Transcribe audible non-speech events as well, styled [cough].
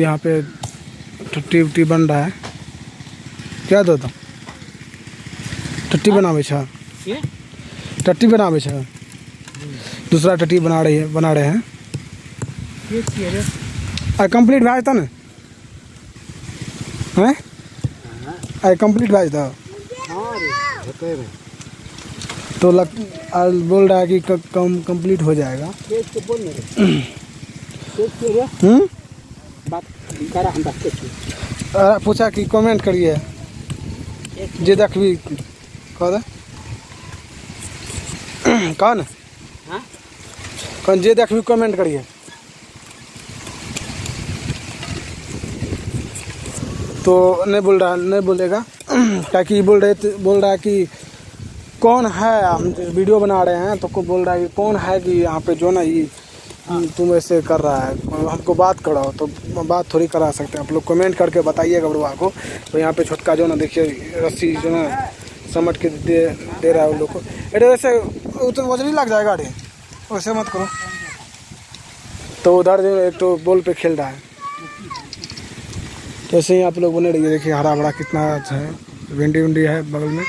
यहाँ पे टट्टी उट्टी बन रहा है। क्या दो तो? टट्टी बनावे छ टट्टी बनावे छ दूसरा टट्टी बना रही है बना रहे हैं। ये किए रे। आ कंप्लीट भए जेतौ ने? हैं? आ कंप्लीट भए जेतौ हाँ तो लग आ, बोल रहा है कि कम कंप्लीट हो जाएगा। [clears throat] रे। हम्म? बात करा हम बात के। पूछा कि कमेंट करिए। जे देखबी कह दे। कह हाँ? कौन जे देखबी कमेंट करिए। तो नहीं बोल रहा नहीं बोलेगा। क्या कि बोल रहे थे बोल रहा है कि कौन है हम वीडियो बना रहे हैं तो को बोल रहा है कि कौन है कि यहाँ पे जो ना ये तुम ऐसे कर रहा है। हमको बात कराओ तो बात थोड़ी करा सकते हैं। आप लोग कमेंट करके बताइएगा बड़ुआ को। तो यहाँ पे छोटका जो ना, देखिए, रस्सी जो ना, समट के दे दे रहा है उन लोग को। अरे वैसे तो वज़न ही लग जाएगा अरे वैसे मत करो। तो उधर जो एक तो बॉल पे खेल रहा है। ऐसे ही आप लोग बने रहिए, देखिए हरा भरा कितना अच्छा है। भिंडी उंडी है बगल में।